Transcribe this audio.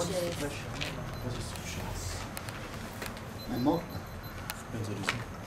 succede? Cosa è successo? È morta? Penso di sì.